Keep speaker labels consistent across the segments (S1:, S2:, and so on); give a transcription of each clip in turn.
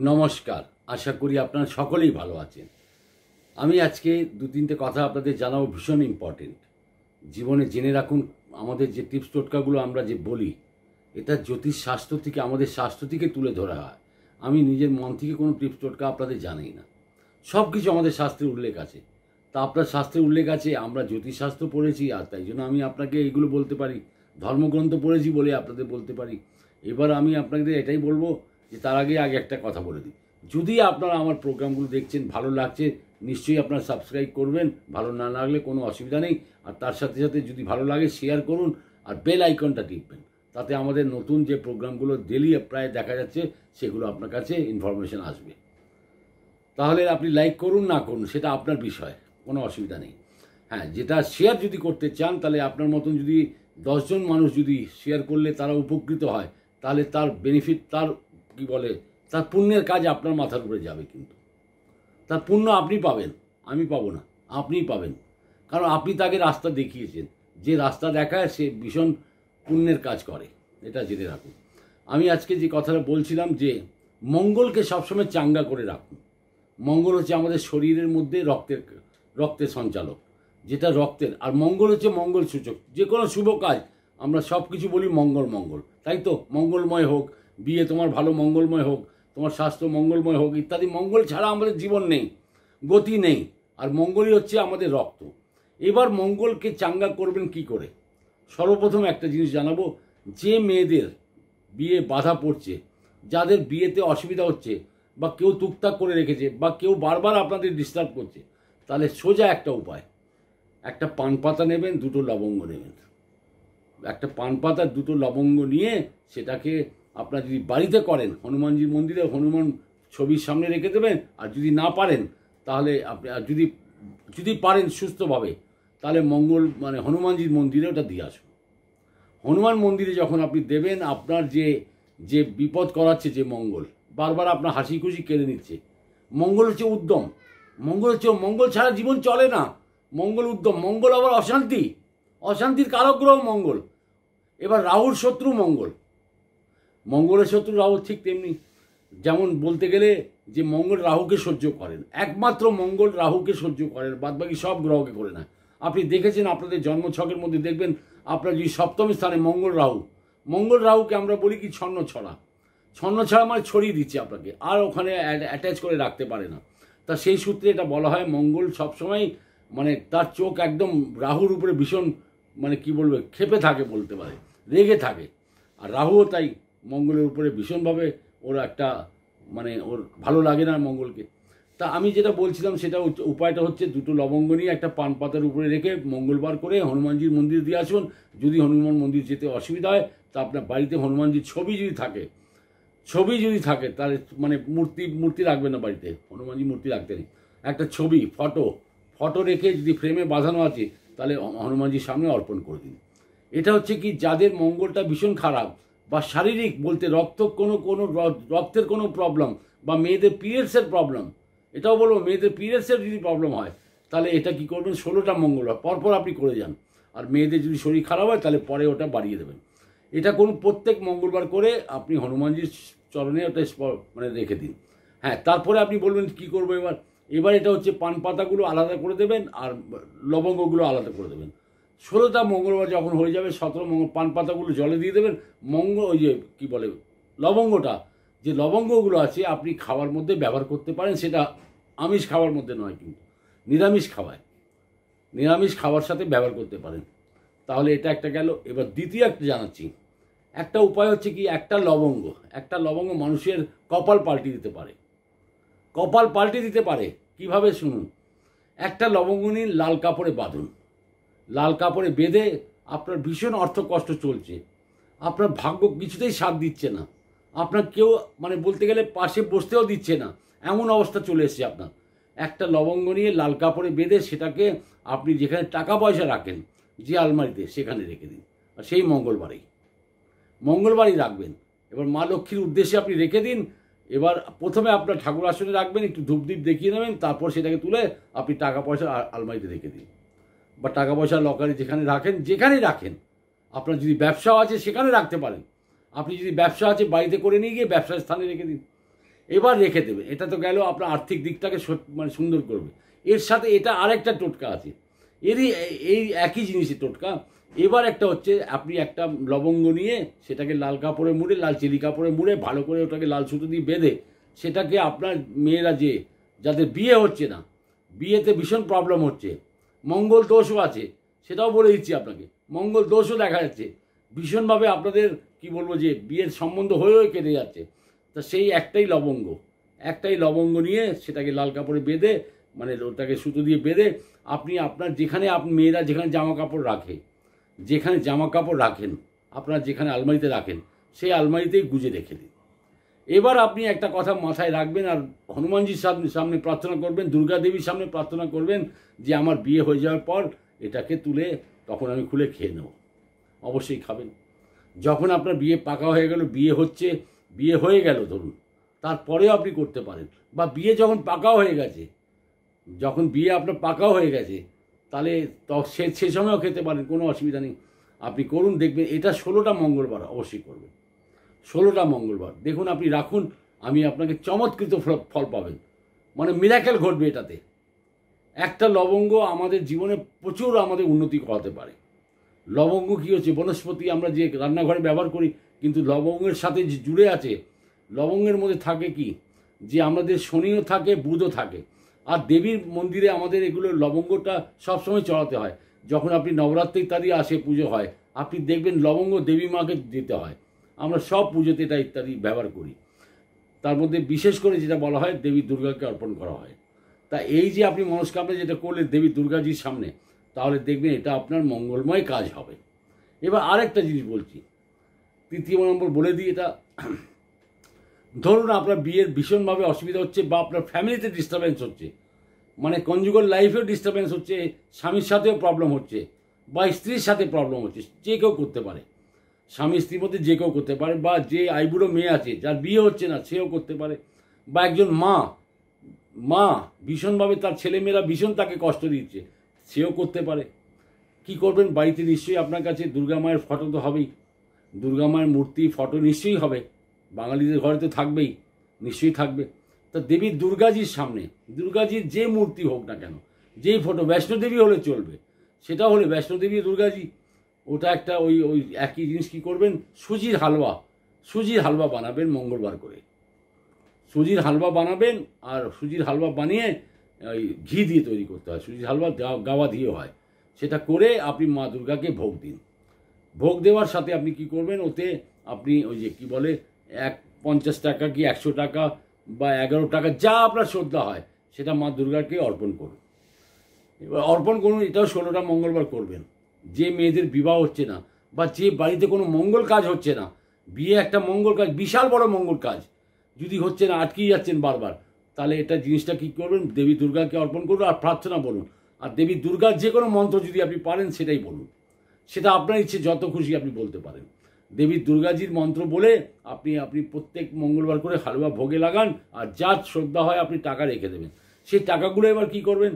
S1: নমস্কার। আশা করি আপনারা সকলেই ভালো আছেন। আমি আজকে দু তিনটে কথা আপনাদের জানাব ভীষণ ইম্পর্টেন্ট জীবনে জেনে রাখুন, আমাদের যে টিপস টোটকাগুলো আমরা যে বলি, এটা জ্যোতিষ শাস্ত্র থেকে, আমাদের স্বাস্থ্য থেকে তুলে ধরা হয়। আমি নিজের মন থেকে কোনো টিপস টোটকা আপনাদের জানাই না। সব কিছু আমাদের শাস্ত্রে উল্লেখ আছে। তা আপনার শাস্ত্রে উল্লেখ আছে, আমরা জ্যোতিষ জ্যোতিষশাস্ত্র পড়েছি, আর তাই জন্য আমি আপনাকে এইগুলো বলতে পারি। ধর্মগ্রন্থ পড়েছি বলে আপনাদের বলতে পারি। এবার আমি আপনাদের এটাই বলব যে তার আগে আগে একটা কথা বলে দিই। যদি আপনারা আমার প্রোগ্রামগুলো দেখছেন, ভালো লাগছে, নিশ্চয়ই আপনারা সাবস্ক্রাইব করবেন। ভালো না লাগলে কোনো অসুবিধা নেই। আর তার সাথে সাথে যদি ভালো লাগে শেয়ার করুন আর বেল আইকনটা টিপবেন। তাতে আমাদের নতুন যে প্রোগ্রামগুলো ডেলি প্রায় দেখা যাচ্ছে, সেগুলো আপনার কাছে ইনফরমেশন আসবে। তাহলে আপনি লাইক করুন, না করুন, সেটা আপনার বিষয়। কোনো অসুবিধা নেই। হ্যাঁ যেটা শেয়ার যদি করতে চান, তাহলে আপনার মতন যদি দশজন মানুষ যদি শেয়ার করলে তারা উপকৃত হয়, তাহলে তার বেনিফিট তার কি বলে, তার পুণ্যের কাজ আপনার মাথার উপরে যাবে কিন্তু। তার পুণ্য আপনি পাবেন, আমি পাবো না আপনিই পাবেন। কারণ আপনি তাকে রাস্তা দেখিয়েছেন, যে রাস্তা দেখায় সে ভীষণ পুণ্যের কাজ করে, এটা জেনে রাখুন। আমি আজকে যে কথাটা বলছিলাম যে, মঙ্গলকে সবসময় চাঙ্গা করে রাখুন। মঙ্গল হচ্ছে আমাদের শরীরের মধ্যে রক্তের রক্তের সঞ্চালক, যেটা রক্তের। আর মঙ্গল হচ্ছে মঙ্গল সূচক যে কোনো শুভ কাজ, আমরা সব কিছু বলি মঙ্গল মঙ্গল, তাই তো? মঙ্গলময় হোক বিয়ে তোমার ভালো মঙ্গলময় হোক, তোমার স্বাস্থ্য মঙ্গলময় হোক, ইত্যাদি। মঙ্গল ছাড়া আমাদের জীবন নেই, গতি নেই, আর মঙ্গলই হচ্ছে আমাদের রক্ত। এবার মঙ্গলকে চাঙ্গা করবেন কি করে? সর্বপ্রথম একটা জিনিস জানাব, যে মেয়েদের বিয়ে বাধা পড়ছে, যাদের বিয়েতে অসুবিধা হচ্ছে, বা কেউ টুকটাক করে রেখেছে, বা কেউ বারবার আপনাদের ডিস্টার্ব করছে, তাহলে সোজা একটা উপায়। একটা পান পাতা নেবেন, দুটো লবঙ্গ নেবেন। একটা পান পাতা, দুটো লবঙ্গ নিয়ে সেটাকে আপনার যদি বাড়িতে করেন, হনুমানজির মন্দিরে হনুমান ছবির সামনে রেখে দেবেন, আর যদি না পারেন, তাহলে আপনি, আর যদি যদি পারেন সুস্থভাবে, তাহলে মঙ্গল মানে হনুমানজির মন্দিরে ওটা দিয়ে আসুন। হনুমান মন্দিরে যখন আপনি দেবেন, আপনার যে যে বিপদ করাচ্ছে, যে মঙ্গল, বারবার আপনার হাসি খুশি কেড়ে নিচ্ছে। মঙ্গল হচ্ছে উদ্যম। মঙ্গল হচ্ছে, মঙ্গল ছাড়া জীবন চলে না। মঙ্গল উদ্যম, মঙ্গল আবার অশান্তি। অশান্তির কারক গ্রহ মঙ্গল। এবার রাহুর শত্রু মঙ্গল। মঙ্গলের শত্রু রাহু ঠিক তেমনি। যেমন বলতে গেলে যে মঙ্গল রাহুকে সহ্য করেন। একমাত্র মঙ্গল রাহুকে সহ্য করেন, বাদবাকি সব গ্রহকে করে না আপনি দেখেছেন আপনাদের জন্মছকের মধ্যে দেখবেন, আপনার যদি সপ্তম স্থানে মঙ্গল রাহু, মঙ্গল রাহুকে আমরা বলি কি ছন্ন ছড়া। ছন্ন ছড়া মানে ছড়িয়ে দিচ্ছে আপনাকে, আর ওখানে অ্যাটাচ করে রাখতে পারে না। তা সেই সূত্রে এটা বলা হয় মঙ্গল সবসময় মানে তার চোখ একদম রাহুর উপরে ভীষণ মানে কি বলবে ক্ষেপে থাকে বলতে পারে, রেগে থাকে। আর রাহুও তাই মঙ্গলের উপরে ভীষণভাবে ওর একটা মানে ওর ভালো লাগে না মঙ্গলকে। তা আমি যেটা বলছিলাম সেটা উপায়টা হচ্ছে দুটো লবঙ্গ নিয়ে একটা পান পাতার উপরে রেখে মঙ্গলবার করে হনুমানজির মন্দির দিয়ে আসুন। যদি হনুমান মন্দির যেতে অসুবিধা হয়, তা আপনার বাড়িতে হনুমানজির ছবি যদি থাকে, ছবি যদি থাকে, তাহলে মানে মূর্তি মূর্তি রাখবেন না বাড়িতে। হনুমানজি মূর্তি রাখতে নেই। একটা ছবি, ফটো ফটো রেখে যদি ফ্রেমে বাঁধানো আছে, তাহলে হনুমানজির সামনে অর্পণ করে দিন। এটা হচ্ছে কি, যাদের মঙ্গলটা ভীষণ খারাপ বা শারীরিক বলতে রক্ত কোনো কোনো রক্তের কোনো প্রবলেম বা মেয়েদের পিরিয়ডসের প্রবলেম এটাও বলব মেয়েদের পিরিয়ডসের যদি প্রবলেম হয়, তাহলে এটা কি করবেন? ষোলোটা মঙ্গলবার পরপর আপনি করে যান। আর মেয়েদের যদি শরীর খারাপ হয়, তাহলে পরে ওটা বাড়িয়ে দেবেন। এটা কোন প্রত্যেক মঙ্গলবার করে আপনি হনুমানজির চরণে ওটা মানে রেখে দিন। হ্যাঁ তারপরে আপনি বলবেন, কি করব এবার? এবার এটা হচ্ছে পান পাতাগুলো আলাদা করে দেবেন আর লবঙ্গগুলো আলাদা করে দেবেন। ষোলোটা মঙ্গলবার যখন হয়ে যাবে, সতেরো মঙ্গল পান পাতাগুলো জলে দিয়ে দেবেন। মঙ্গ, ওই যে, কী বলে, লবঙ্গটা, যে লবঙ্গগুলো আছে, আপনি খাওয়ার মধ্যে ব্যবহার করতে পারেন, সেটা আমিষ খাওয়ার মধ্যে নয় কিন্তু, নিরামিষ খাওয়ায়। নিরামিষ খাওয়ার সাথে ব্যবহার করতে পারেন। তাহলে এটা একটা গেল। এবার দ্বিতীয় একটা জানাচ্ছি। একটা উপায় হচ্ছে কি, একটা লবঙ্গ একটা লবঙ্গ মানুষের কপাল পাল্টে দিতে পারে। কপাল পাল্টে দিতে পারে। কীভাবে শুনুন? একটা লবঙ্গ নিন, লাল কাপড়ে বাঁধুন। লাল কাপড়ে বেঁধে আপনার ভীষণ অর্থ কষ্ট চলছে। আপনার ভাগ্য কিছুতেই সাথ দিচ্ছে না। আপনার কেউ মানে বলতে গেলে পাশে বসতেও দিচ্ছে না। এমন অবস্থা চলে এসেছে আপনার। একটা লবঙ্গ নিয়ে লাল কাপড়ে বেঁধে সেটাকে আপনি যেখানে টাকা পয়সা রাখেন, যে আলমারিতে, সেখানে রেখে দিন। আর সেই মঙ্গলবারেই। মঙ্গলবারই রাখবেন। এবার মা লক্ষ্মীর উদ্দেশ্যে আপনি রেখে দিন। এবার প্রথমে আপনার ঠাকুর আসনে রাখবেন, একটু ধূপদীপ দেখিয়ে নেবেন, তারপর সেটাকে তুলে আপনি টাকা পয়সা আলমারিতে রেখে দিন। বা টাকা পয়সা লকারে যেখানে রাখেন যেখানে রাখেন। আপনার যদি ব্যবসাও আছে, সেখানে রাখতে পারেন। আপনি যদি ব্যবসা আছে, বাড়িতে করে নিয়ে গিয়ে ব্যবসার স্থানে রেখে দিন। এবার রেখে দেবে। এটা তো গেল আপনার আর্থিক দিকটাকে মানে সুন্দর করবে। এর সাথে এটা আরেকটা টোটকা আছে। এরই, এই- একই জিনিসই টোটকা। এবার একটা হচ্ছে, আপনি একটা লবঙ্গ নিয়ে সেটাকে লাল কাপড়ে মুড়ে, লাল চিলি কাপড়ে মুড়ে, ভালো করে ওটাকে লাল সুতো দিয়ে বেঁধে সেটাকে আপনার মেয়েরা যে, যাদের বিয়ে হচ্ছে না, বিয়েতে ভীষণ প্রবলেম হচ্ছে। মঙ্গল দোষও আছে, সেটাও বলে দিচ্ছি আপনাকে। মঙ্গল দোষও দেখা যাচ্ছে। ভীষণভাবে আপনাদের, কি বলব যে, বিয়ের সম্বন্ধ হয়ে হয়ে কেটে যাচ্ছে। তা সেই একটাই লবঙ্গ। একটাই লবঙ্গ নিয়ে সেটাকে লাল কাপড়ে বেঁধে মানে ওটাকে সুতো দিয়ে বেঁধে, আপনি আপনার যেখানে আপনি মেয়েরা যেখানে জামা কাপড় রাখে, যেখানে জামা কাপড় রাখেন, আপনার যেখানে আলমারিতে রাখেন, সেই আলমারিতেই গুজে রেখে দিন। এবার আপনি একটা কথা মাথায় রাখবেন আর হনুমানজির সামনে সামনে প্রার্থনা করবেন, দুর্গা দেবীর সামনে প্রার্থনা করবেন যে আমার বিয়ে হয়ে যাওয়ার পর এটাকে তুলে তখন আমি খুলে খেয়ে নেব। অবশ্যই খাবেন। যখন আপনার বিয়ে পাকা হয়ে গেল, বিয়ে হচ্ছে, বিয়ে হয়ে গেল ধরুন, তারপরেও আপনি করতে পারেন বা বিয়ে যখন পাকাও হয়ে গেছে, যখন বিয়ে আপনার পাকাও হয়ে গেছে, তাহলে সে সে সময়ও খেতে পারেন, কোনো অসুবিধা নেই। আপনি করুন, দেখবেন এটা ষোলোটা মঙ্গলবার অবশ্যই করবেন। ষোলোটা মঙ্গলবার। দেখুন আপনি রাখুন, আমি আপনাকে চমৎকৃত ফল- পাবেন। মানে মিরাকেল ঘটবে এটাতে। একটা লবঙ্গ আমাদের জীবনে প্রচুর আমাদের উন্নতি করাতে পারে। লবঙ্গ কী হচ্ছে? বনস্পতি আমরা যে রান্নাঘরে ব্যবহার করি, কিন্তু লবঙ্গের সাথে যে জুড়ে আছে, লবঙ্গের মধ্যে থাকে কি? যে আমাদের শনিও থাকে, বুধও থাকে। আর দেবীর মন্দিরে আমাদের এগুলো লবঙ্গটা সবসময় চড়াতে হয়। যখন আপনি নবরাত্রি ইত্যাদি আসে পুজো হয়, আপনি দেখবেন লবঙ্গ দেবী মাকে দিতে হয়। আমরা সব পুজোতে এটা ইত্যাদি ব্যবহার করি। তার মধ্যে বিশেষ করে যেটা বলা হয় দেবী দুর্গাকে অর্পণ করা হয়। তা এই যে আপনি মনস্কামনা যেটা করলেন দেবী দুর্গাজির সামনে, তাহলে দেখবেন এটা আপনার মঙ্গলময় কাজ হবে। এবার আরেকটা জিনিস বলছি। তৃতীয় নম্বর বলে দিই এটা। ধরুন আপনার বিয়ের ভীষণভাবে অসুবিধা হচ্ছে বা আপনার ফ্যামিলিতে ডিস্টারবেন্স হচ্ছে। মানে কনজুগাল লাইফেও ডিস্টারবেন্স হচ্ছে, স্বামীর সাথেও প্রবলেম হচ্ছে বা স্ত্রীর সাথে প্রবলেম হচ্ছে, যে কেউ করতে পারে। স্বামী স্ত্রীর মধ্যে যে কেউ করতে পারে বা যে আইবুড়ো মেয়ে আছে, যার বিয়ে হচ্ছে না, সেও করতে পারে। বা একজন মা মা ভীষণভাবে তার ছেলেমেয়েরা ভীষণ তাকে কষ্ট দিচ্ছে, সেও করতে পারে। কি করবেন? বাড়িতে নিশ্চয়ই আপনার কাছে দুর্গা মায়ের ফটো তো হবেই। দুর্গা মায়ের মূর্তি, ফটো নিশ্চয়ই হবে। বাঙালিদের ঘরে তো থাকবেই, নিশ্চয়ই থাকবে। তা দেবী দুর্গাজির সামনে, দুর্গাজির যে মূর্তি হোক না কেন, যেই ফটো বৈষ্ণোদেবী হলে চলবে সেটা হলে বৈষ্ণোদেবী দুর্গাজি। ওটা একটা ওই ওই একই জিনিস কী করবেন? সুজির হালুয়া। সুজির হালুয়া বানাবেন মঙ্গলবার করে। সুজির হালুয়া বানাবেন আর সুজির হালুয়া বানিয়ে, ওই ঘি দিয়ে তৈরি করতে হয়। সুজির হালুয়া গাওয়া দিয়ে হয়। সেটা করে আপনি মা দুর্গাকে ভোগ দিন। ভোগ দেওয়ার সাথে আপনি কি করবেন? ওতে আপনি ওই যে কি বলে, এক পঞ্চাশ টাকা কি একশো টাকা বা এগারো টাকা যা আপনার শ্রদ্ধা হয়, সেটা মা দুর্গাকে অর্পণ করুন। এবার অর্পণ করুন, এটাও ষোলোটা মঙ্গলবার করবেন। যে মেয়েদের বিবাহ হচ্ছে না, বা যে বাড়িতে কোনো মঙ্গল কাজ হচ্ছে না, বিয়ে একটা মঙ্গল কাজ, বিশাল বড় মঙ্গল কাজ, যদি হচ্ছে না, আটকেই যাচ্ছেন বারবার, তাহলে এটা জিনিসটা কী করবেন? দেবী দুর্গাকে অর্পণ করুন আর প্রার্থনা বলুন। আর দেবী দুর্গার যে কোনো মন্ত্র যদি আপনি পারেন, সেটাই বলুন। সেটা আপনার ইচ্ছে, যত খুশি আপনি বলতে পারেন। দেবী দুর্গাজির মন্ত্র বলে আপনি আপনি প্রত্যেক মঙ্গলবার করে হালুয়া ভোগে লাগান, আর যা শ্রদ্ধা হয় আপনি টাকা রেখে দেবেন। সেই টাকাগুলো এবার কি করবেন?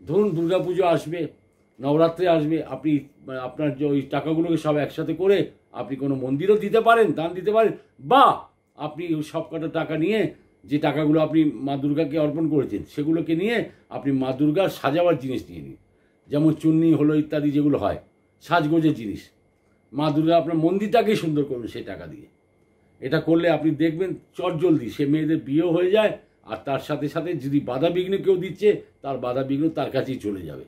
S1: ধরুন দুর্গাপুজো আসবে নবরাত্রি আসবে, আপনি, আপনার যে ওই টাকাগুলোকে সব একসাথে করে আপনি কোনো মন্দিরও দিতে পারেন, দান দিতে পারেন, বা আপনি সব কটা টাকা নিয়ে যে টাকাগুলো আপনি মা দুর্গাকে অর্পণ করেছেন, সেগুলোকে নিয়ে আপনি মা দুর্গার সাজাবার জিনিস নিয়ে নিন। যেমন চুন্নি হলো ইত্যাদি যেগুলো হয়, সাজগোজের জিনিস। মা দুর্গা আপনার মন্দিরটাকেই সুন্দর করবেন সেই টাকা দিয়ে। এটা করলে আপনি দেখবেন চটজলদি সে মেয়েদের বিয়েও হয়ে যায়, আর তার সাথে সাথে যদি বাধা বিঘ্ন কেউ দিচ্ছে, তার বাধা বিঘ্ন তার কাছেই চলে যাবে।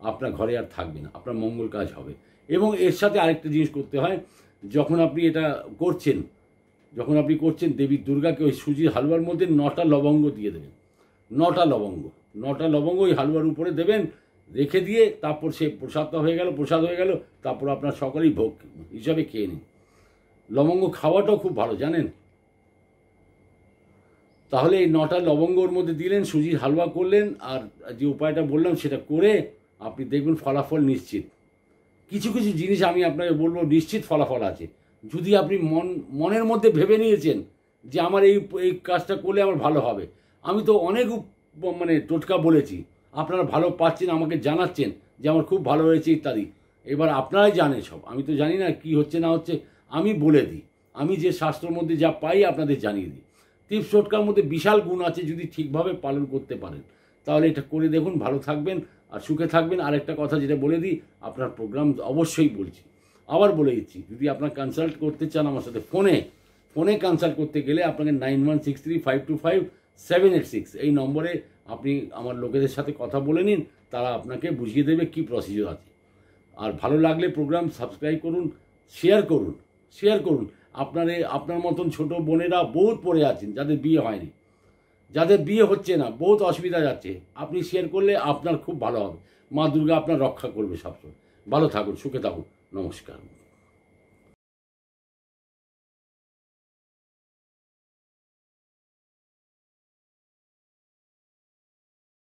S1: আপনার ঘরে আর থাকবে না, আপনার মঙ্গল কাজ হবে। এবং এর সাথে আরেকটা জিনিস করতে হয়, যখন আপনি এটা করছেন, যখন আপনি করছেন, দেবী দুর্গাকে ওই সুজির হালুয়ার মধ্যে নটা লবঙ্গ দিয়ে দেবেন। নটা লবঙ্গ নটা লবঙ্গ ওই হালুয়ার উপরে দেবেন, রেখে দিয়ে তারপর সে প্রসাদটা হয়ে গেল, প্রসাদ হয়ে গেল, তারপর আপনার সকলেই ভোগ হিসাবে খেয়ে নিন। লবঙ্গ খাওয়াটাও খুব ভালো, জানেন? তাহলে এই নটা লবঙ্গর মধ্যে দিলেন, সুজির হালুয়া করলেন, আর যে উপায়টা বললাম সেটা করে আপনি দেখবেন ফলাফল নিশ্চিত। কিছু কিছু জিনিস আমি আপনাকে বলব, নিশ্চিত ফলাফল আছে। যদি আপনি মন, মনের মধ্যে ভেবে নিয়েছেন যে আমার এই এই কাজটা করলে আমার ভালো হবে। আমি তো অনেক মানে টোটকা বলেছি। আপনারা ভালো পাচ্ছেন, আমাকে জানাচ্ছেন যে আমার খুব ভালো হয়েছে, ইত্যাদি। এবার আপনারাই জানেন সব। আমি তো জানি না কি হচ্ছে, না হচ্ছে, আমি বলে দিই। আমি যে শাস্ত্রের মধ্যে যা পাই, আপনাদের জানিয়ে দিই। টিপস টোটকার মধ্যে বিশাল গুণ আছে, যদি ঠিকভাবে পালন করতে পারেন। তাহলে এটা করে দেখুন, ভালো থাকবেন। আর সুখে থাকবেন। আর একটা কথা যেটা বলে দিই, আপনার প্রোগ্রাম অবশ্যই বলছি। আবার বলে দিচ্ছি, যদি আপনার কনসাল্ট করতে চান আমার সাথে ফোনে ফোনে কনসাল্ট করতে গেলে আপনাকে nine one six three five two five seven eight six এই নম্বরে আপনি আমার লোকেদের সাথে কথা বলে নিন, তারা আপনাকে বুঝিয়ে দেবে কি প্রসিজার আছে। আর ভালো লাগলে প্রোগ্রাম সাবস্ক্রাইব করুন শেয়ার করুন শেয়ার করুন। আপনারে, আপনার মতন ছোট বোনেরা বহুত পড়ে আছেন, যাদের বিয়ে হয়নি। যাদের বিয়ে হচ্ছে না, বহুত অসুবিধা যাচ্ছে। আপনি শেয়ার করলে আপনার খুব ভালো হবে। মা দুর্গা আপনার রক্ষা করবে সবসময়। ভালো থাকুন, সুখে থাকুন। নমস্কার।